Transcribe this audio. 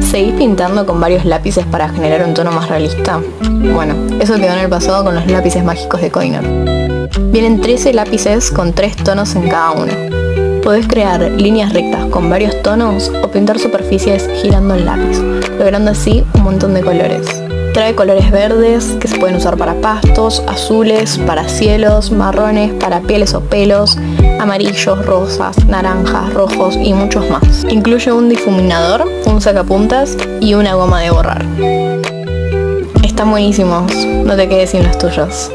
¿Seguís pintando con varios lápices para generar un tono más realista? Bueno, eso quedó en el pasado con los lápices mágicos de Coiner. Vienen 13 lápices con 3 tonos en cada uno. Podés crear líneas rectas con varios tonos o pintar superficies girando el lápiz, logrando así un montón de colores. Trae colores verdes que se pueden usar para pastos, azules, para cielos, marrones, para pieles o pelos, amarillos, rosas, naranjas, rojos y muchos más. Incluye un difuminador, un sacapuntas y una goma de borrar. Están buenísimos, no te quedes sin los tuyos.